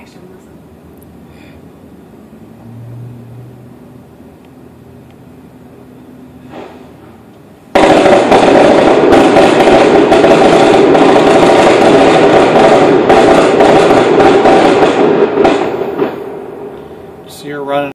action muscle. You're running.